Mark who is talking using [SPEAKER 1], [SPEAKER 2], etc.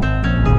[SPEAKER 1] Música